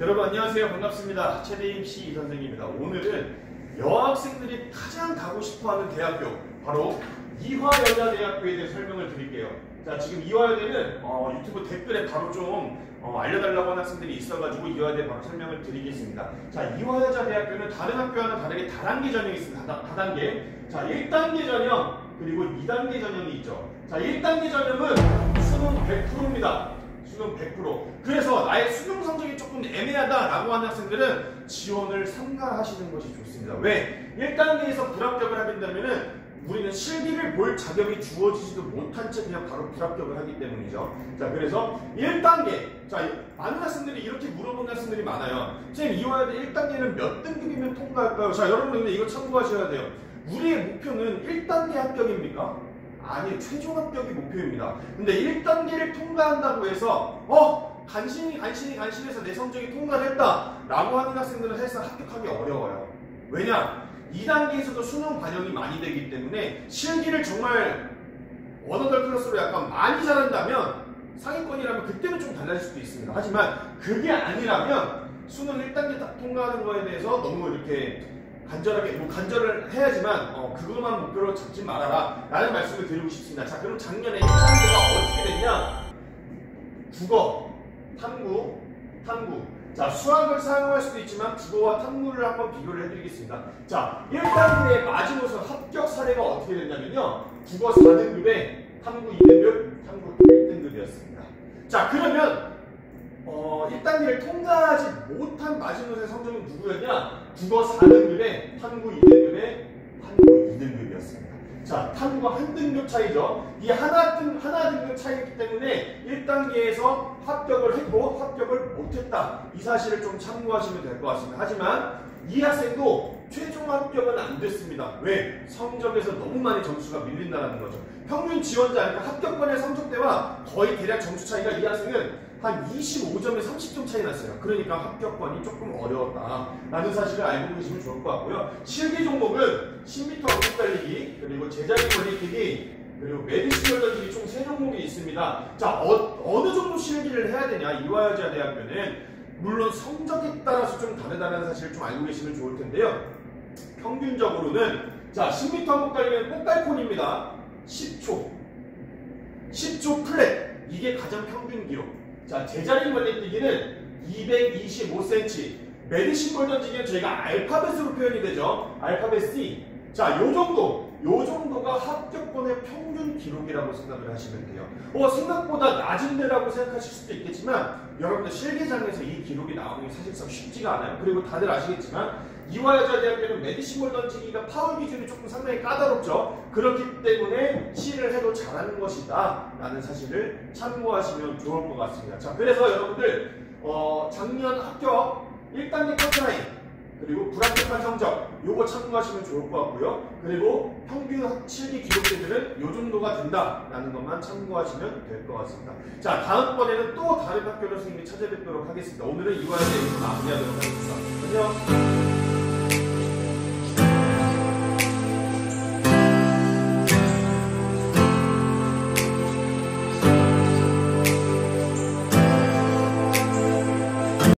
여러분 안녕하세요. 반갑습니다. 최대임 씨이 선생님입니다. 오늘은 여학생들이 가장 가고 싶어하는 대학교 바로 이화여자대학교에 대해 설명을 드릴게요. 자 지금 이화여대는 어, 유튜브 댓글에 바로 좀 어, 알려달라고 하는 학생들이 있어가지고 이화여대 바로 설명을 드리겠습니다. 자 이화여자대학교는 다른 학교와는 다르게 다단계 전형이 있습니다. 다, 다단계. 자 1단계 전형 그리고 2단계 전형이 있죠. 자 1단계 전형은 수능 100%입니다. 수능 100%. 그래서 나의 수능 성적이 조금 애매하다 라고 하는 학생들은 지원을 삼가하시는 것이 좋습니다. 왜? 1단계에서 불합격을 하게 되면은 우리는 실기를 볼 자격이 주어지지도 못한 채 그냥 바로 불합격을 하기 때문이죠. 자, 그래서 1단계. 자, 많은 학생들이 이렇게 물어보는 학생들이 많아요. 선생님, 이화여대 1단계는 몇 등급이면 통과할까요? 자, 여러분 근데 이거 참고하셔야 돼요. 우리의 목표는 1단계 합격입니까? 아니, 최종 합격이 목표입니다. 근데 1단계를 통과한다고 해서, 어, 간신히, 간신히, 간신해서 내 성적이 통과를 했다. 라고 하는 학생들은 사실상 합격하기 어려워요. 왜냐? 2단계에서도 수능 반영이 많이 되기 때문에 실기를 정말 원어덜 클래스로 약간 많이 잘한다면 상위권이라면 그때는 좀 달라질 수도 있습니다. 하지만 그게 아니라면 수능 1단계 딱 통과하는 거에 대해서 너무 이렇게 간절하게 뭐 간절을 해야지만 어, 그것만 목표로 잡지 말아라 라는 말씀을 드리고 싶습니다. 자 그럼 작년에 1단계가 어떻게 됐냐? 국어, 탐구, 탐구 자, 수학을 사용할 수도 있지만 국어와 탐구를 한번 비교를 해드리겠습니다. 자, 1단계의 마지노선 합격 사례가 어떻게 됐냐면요. 국어 4등급에 탐구 2등급, 탐구 1등급이었습니다. 자, 그러면 어, 1단계를 통과하지 못한 마지노선의 성적은 누구였냐? 국어 4등급에 탐구 2등급에 탐구 2등급이었습니다. 자, 탐구가 한 등급 차이죠. 이 하나, 등, 하나 등급 차이기 때문에 1단계에서 합격을 했고 합격을 못했다. 이 사실을 좀 참고하시면 될 것 같습니다. 하지만 이 학생도 최종 합격은 안 됐습니다. 왜? 성적에서 너무 많이 점수가 밀린다는 거죠. 평균 지원자, 그러니까 합격권의 성적대와 거의 대략 점수 차이가 이 학생은 한 25점에 30점 차이 났어요. 그러니까 합격권이 조금 어려웠다라는 사실을 알고 계시면 좋을 것 같고요. 실기 종목은 10m 왕복 달리기, 그리고 제자리 멀리뛰기, 그리고 메디신볼 던지기 총 3종목이 있습니다. 자, 어느 정도 실기를 해야 되냐? 이화여자 대학교는 물론 성적에 따라서 좀 다르다는 사실을 좀 알고 계시면 좋을 텐데요. 평균적으로는 자, 10m 한국 달리기는 꽃갈콘입니다. 10초. 10초 플랫. 이게 가장 평균 기록. 자, 제자리 멀리뛰기는 225cm. 메디신 볼 던지기는 저희가 알파벳으로 표현이 되죠. 알파벳 C. 자, 요 정도. 요 정도가 합격권의 평균 기록이라고 생각을 하시면 돼요. 어, 생각보다 낮은데라고 생각하실 수도 있겠지만 여러분들 실기장에서 이 기록이 나오는 게 사실상 쉽지가 않아요. 그리고 다들 아시겠지만 이화여자대학교는 메디시몰 던지기가 파울 기준이 조금 상당히 까다롭죠. 그렇기 때문에 C를 해도 잘하는 것이다 라는 사실을 참고하시면 좋을 것 같습니다. 자, 그래서 여러분들 어, 작년 합격 1단계 커트라인 그리고 불합격한 성적 요거 참고하시면 좋을 것 같고요. 그리고 평균 실기 기록대들은 요 정도가 된다라는 것만 참고하시면 될 것 같습니다. 자 다음번에는 또 다른 학교를 선생님이 찾아뵙도록 하겠습니다. 오늘은 이화에 대해서 마무리하도록 하겠습니다. 안녕.